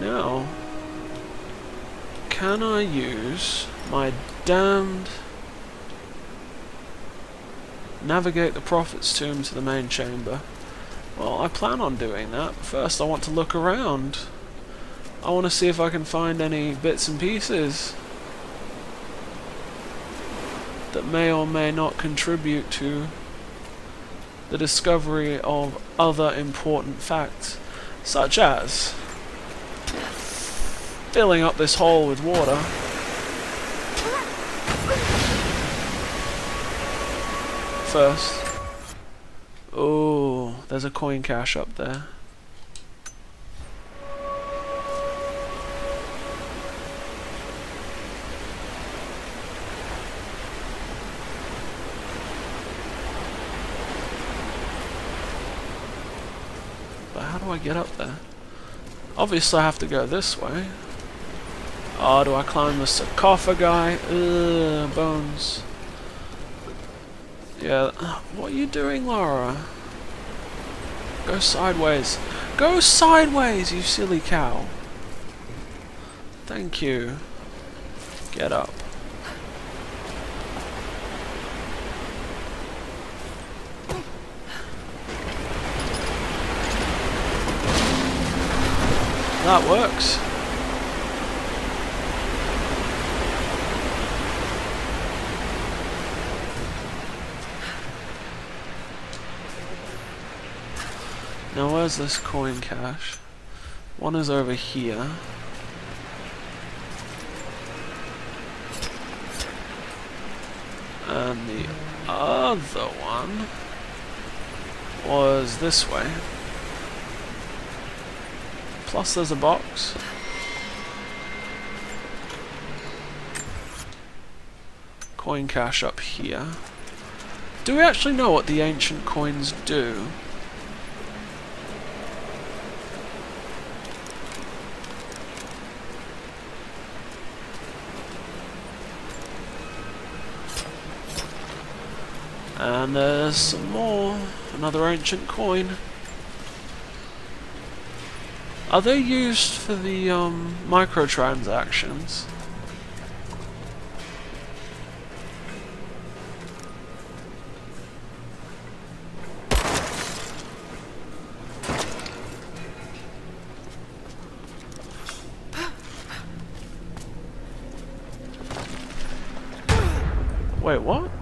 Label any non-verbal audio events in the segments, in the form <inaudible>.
Now, can I use my damned navigate the prophet's tomb to the main chamber? Well, I plan on doing that. First, I want to look around. I want to see if I can find any bits and pieces that may or may not contribute to the discovery of other important facts, such as filling up this hole with water. First. Oh, there's a coin cache up there. But how do I get up there? Obviously I have to go this way. Oh, do I climb the sarcophagi? Ugh, bones. Yeah, what are you doing, Laura? Go sideways. Go sideways, you silly cow. Thank you. Get up. That works. Where's this coin cache? One is over here. And the other one was this way. Plus there's a box. Coin cache up here. Do we actually know what the ancient coins do? And there's some more. Another ancient coin. Are they used for the um, microtransactions? Wait, what?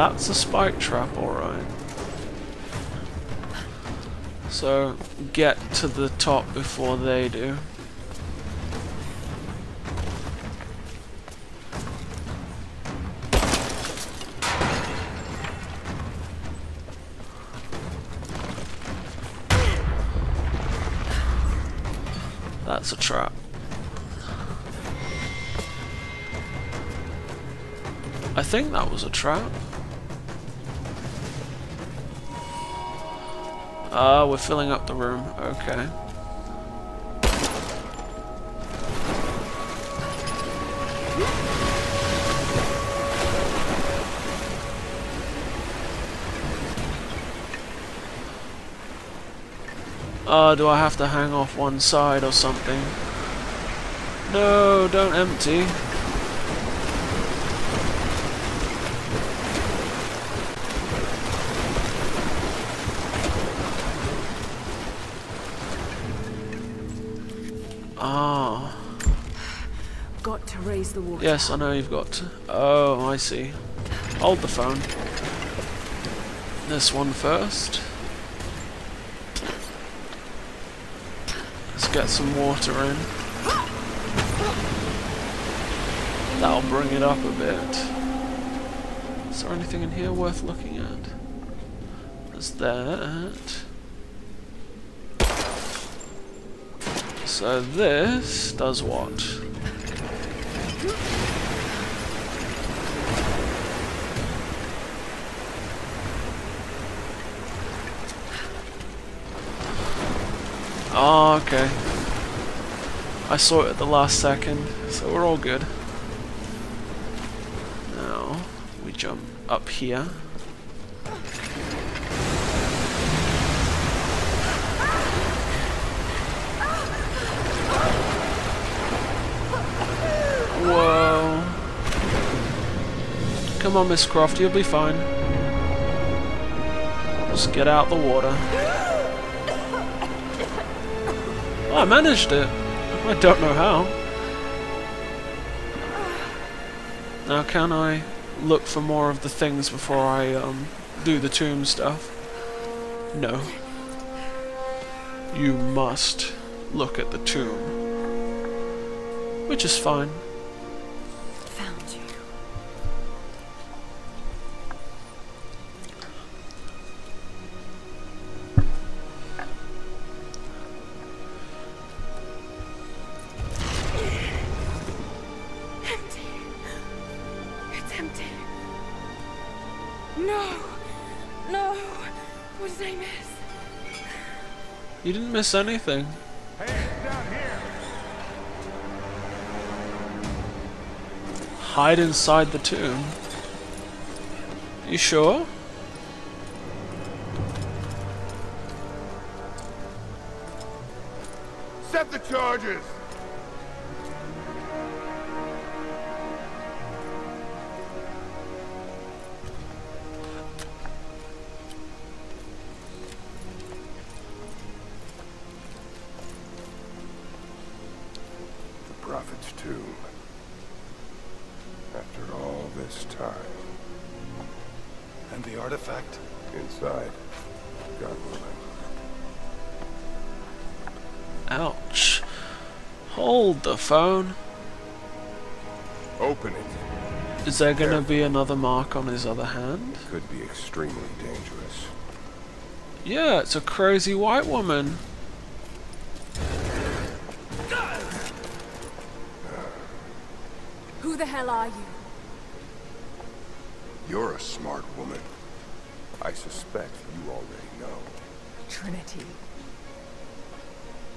That's a spike trap, alright. So, get to the top before they do. That's a trap. I think that was a trap. Ah, we're filling up the room. Okay. Ah, do I have to hang off one side or something? No, don't empty. Ah. Got to raise the water. Yes, I know you've got to. Oh, I see. Hold the phone. This one first. Let's get some water in. That'll bring it up a bit. Is there anything in here worth looking at? There's that. So uh, this does what? Oh, okay. I saw it at the last second, so we're all good. Now, we jump up here. Whoa. Come on, Miss Croft, you'll be fine. Just get out the water. I managed it. I don't know how. Now, can I look for more of the things before I um, do the tomb stuff? No. You must look at the tomb. Which is fine. Empty. No. No. What did I miss? You didn't miss anything. Hide inside the tomb. You sure? Set the charges! Ouch. Hold the phone. Open it. Is there gonna be another mark on his other hand? Could be extremely dangerous. Yeah, it's a crazy white woman. Who the hell are you? You're a smart woman. I suspect you already know. Trinity.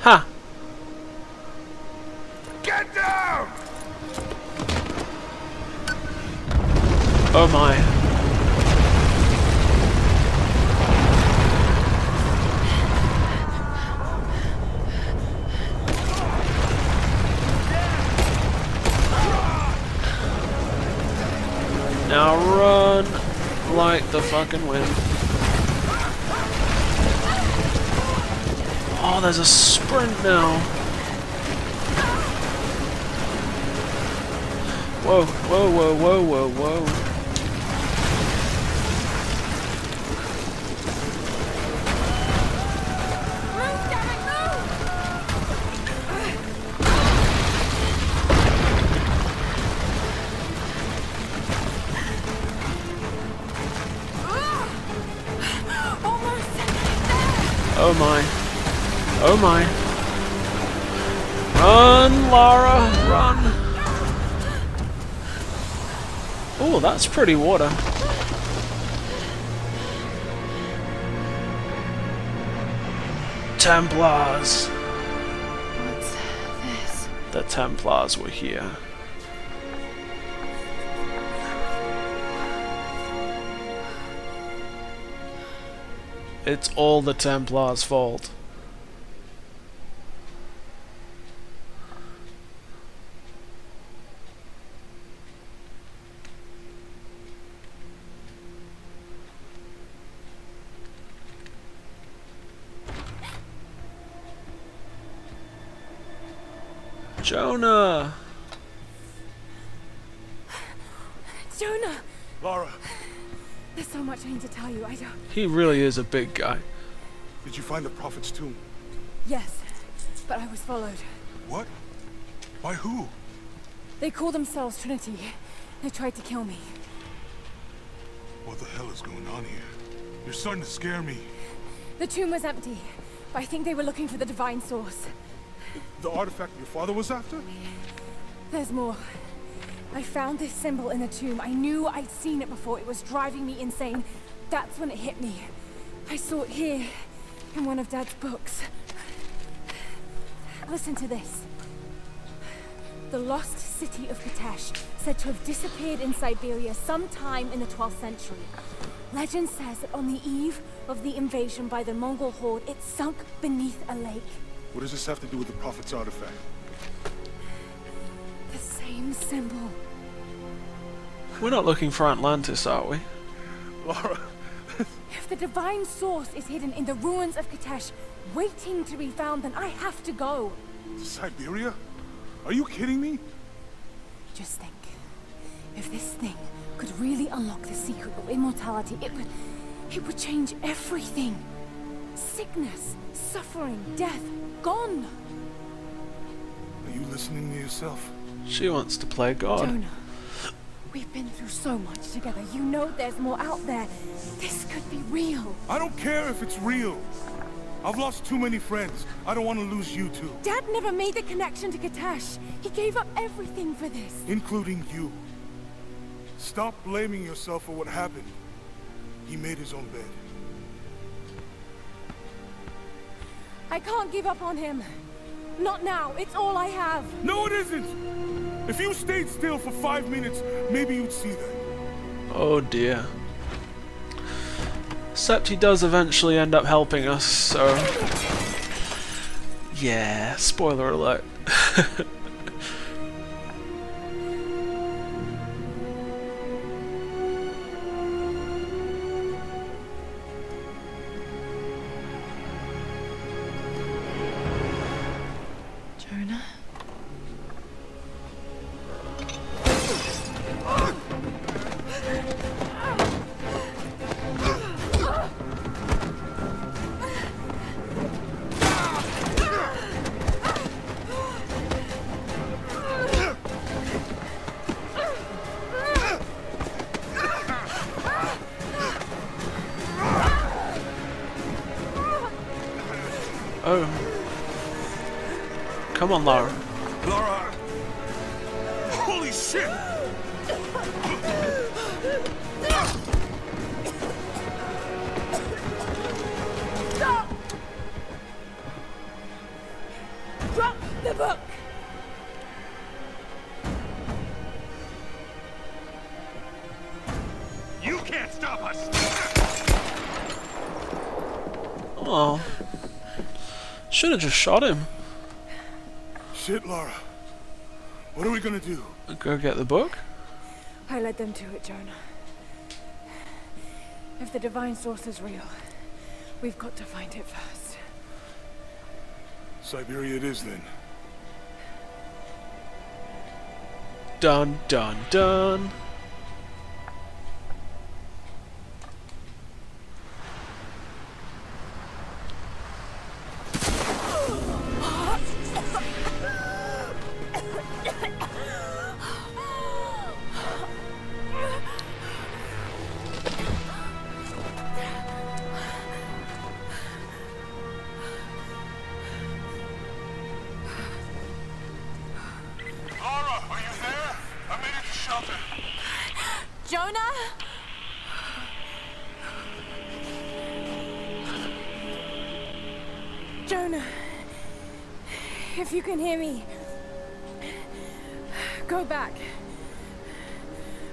Ha! Get down! Oh my. Now run like the fucking wind. Oh, there's a sprint now. Whoa, whoa, whoa, whoa, whoa, whoa. Oh my. Oh my. Run, Lara, run. Oh, that's pretty water. Templars. What's this? The Templars were here. It's all the Templars' fault. Jonah! Jonah! Lara, There's so much I need to tell you. I don't. He really is a big guy. did you find the Prophet's tomb? Yes, but I was followed. What? By who? They call themselves Trinity. They tried to kill me. What the hell is going on here? You're starting to scare me. The tomb was empty, but I think they were looking for the divine source. The artifact your father was after? There's more. I found this symbol in the tomb. I knew I'd seen it before. It was driving me insane. That's when it hit me. I saw it here, in one of Dad's books. Listen to this. The lost city of Kitezh, said to have disappeared in Siberia sometime in the 12th century. Legend says that on the eve of the invasion by the Mongol horde, it sunk beneath a lake. What does this have to do with the Prophet's artifact? The same symbol. We're not looking for Atlantis, are we? Lara... If the divine source is hidden in the ruins of Kitezh, waiting to be found, then I have to go. To Siberia? Are you kidding me? Just think. If this thing could really unlock the secret of immortality, it would... it would change everything. Sickness, suffering, death, gone. Are you listening to yourself? She wants to play God. Jonah, we've been through so much together. You know there's more out there. This could be real. I don't care if it's real. I've lost too many friends. I don't want to lose you too. Dad never made the connection to Kitezh. He gave up everything for this. Including you. Stop blaming yourself for what happened. He made his own bed. I can't give up on him. Not now. It's all I have. No, it isn't! If you stayed still for five minutes, maybe you'd see that. Oh dear. Except he does eventually end up helping us, so... Yeah, spoiler alert. <laughs> Come on, Lara. Lara! Holy shit! Stop! Drop the book! You can't stop us! Oh. Should have just shot him. Shit, Lara. What are we gonna do? Go get the book? I led them to it, Jonah. If the divine source is real, we've got to find it first. Siberia it is then. Dun dun dun. If you can hear me, go back.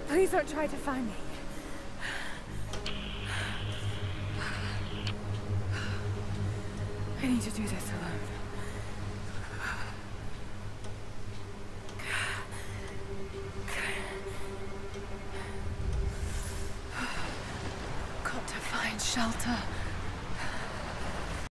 Please don't try to find me. I need to do this alone.